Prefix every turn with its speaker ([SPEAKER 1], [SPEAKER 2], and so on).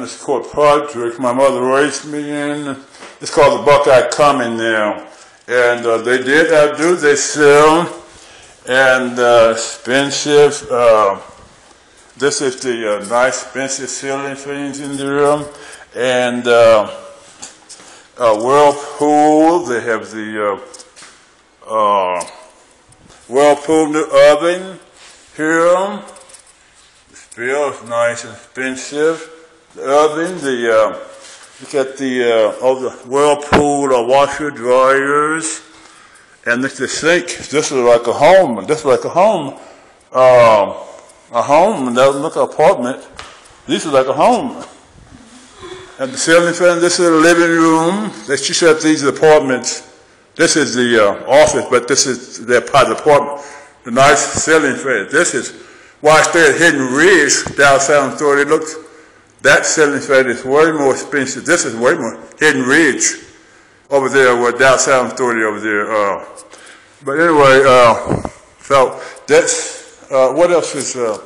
[SPEAKER 1] It's called Project. My mother raised me in. It's called the Buckeye Common now. And uh, they did outdo themselves. And uh, expensive. Uh, this is the uh, nice expensive ceiling things in the room. And uh, Whirlpool. They have the uh, uh, Whirlpool oven here. Still nice and expensive the oven, the uh, look at the uh, all the whirlpool uh, washer dryers, and this the sink. This is like a home. This is like a home, uh, a home. And doesn't look an apartment. This is like a home. And the ceiling fan. This is the living room. She said these apartments. This is the uh, office, but this is their part of the apartment. The nice ceiling fan. This is why I stay at Hidden Ridge down San Antonio. It looks that ceiling fan is way more expensive. This is way more Hidden Ridge over there with Dow Sound Authority over there. Uh, but anyway, uh, so that's, uh, what else is, uh,